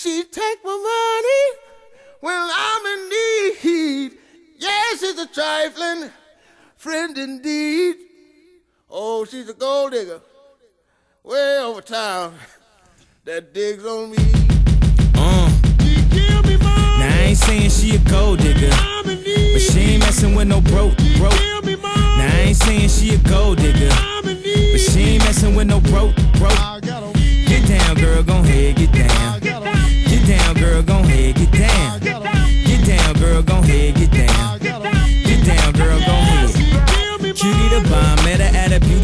She take my money when I'm in need. Yes, she's a trifling friend indeed. Oh, she's a gold digger way over town that digs on me. Uh. Now I ain't saying she a gold digger,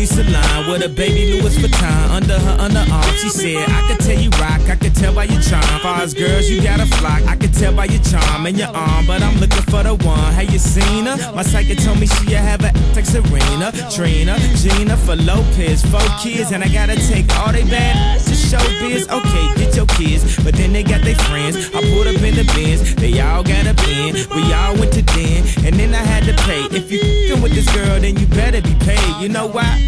beauty salon with a baby Louis Vuitton under her underarm. She said, I could tell you rock, I could tell by your charm. Far as girls, you got a flock, I could tell by your charm and your arm. But I'm looking for the one. Have you seen her? My psychic told me she have a like Serena, Trina, Gina for Lopez, four kids, and I gotta take all they bad to show biz. Okay, get your kids, but then they got their friends. I pulled up in the bins, they all got a bin. We all went to den, and then I had to pay. If you with this girl, then you paid. You know why?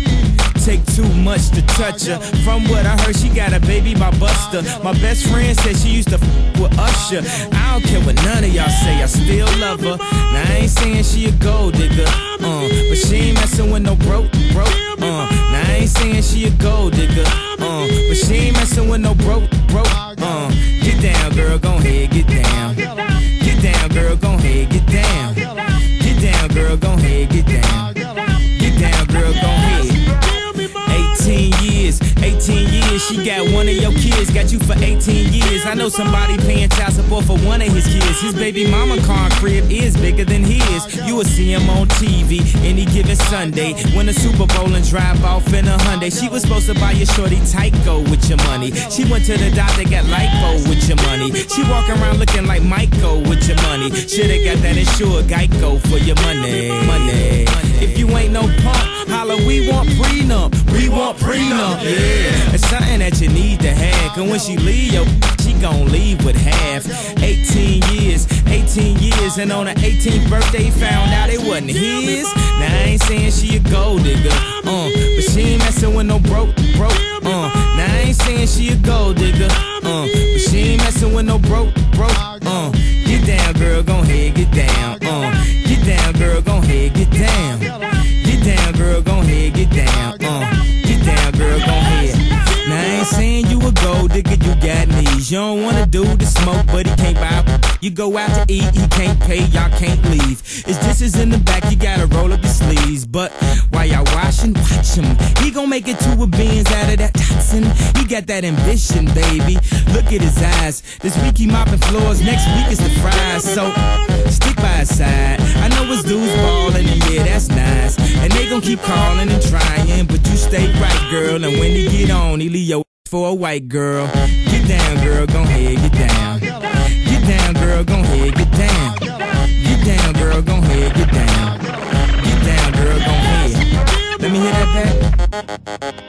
Take too much to touch her. From what I heard, she got a baby by Buster. My best friend said she used to f with Usher. I don't care what none of y'all say, I still love her. Now I ain't saying she a gold digger, uh, but she ain't messing with no broke, broke. Uh, now I ain't saying she a gold 18 years, she got one of your kids, got you for 18 years. I know somebody paying child support for one of his kids. His baby mama car crib is bigger than his. You will see him on TV any given Sunday. Win a Super Bowl and drive off in a Hyundai. She was supposed to buy your shorty Tyco with your money. She went to the doctor, got lipo with your money. She walk around looking like Michael with your money. Shoulda got that insured Geico for your money. Money. If you ain't no punk, holla, we want prenup. We want prenup. Yeah. That you need to have. Cause when she leave, yo, she gon' leave with half. 18 years, 18 years, and on her 18th birthday, found out it wasn't his. Now I ain't saying she a gold digger, uh, but she ain't messing with no broke, broke, uh. Now I ain't saying she a gold digger, knees. You don't wanna do the smoke, but he can't buy. You go out to eat, he can't pay, y'all can't leave. His dishes in the back, you gotta roll up your sleeves. But while y'all washing, watch him. He gon' make it to a beans out of that toxin. He got that ambition, baby. Look at his eyes. This week he mopping floors, next week is the fries. So stick by his side. I know his dudes ballin', and yeah, that's nice. And they gon' keep calling and trying, but you stay right, girl. And when he get on, he leave your for a white girl. Get down, girl, gon' head, get down. Get down, girl, gon' head, get down. Get down, girl, gon' head, get down. Get down, girl, gon' head. Let me hear that back.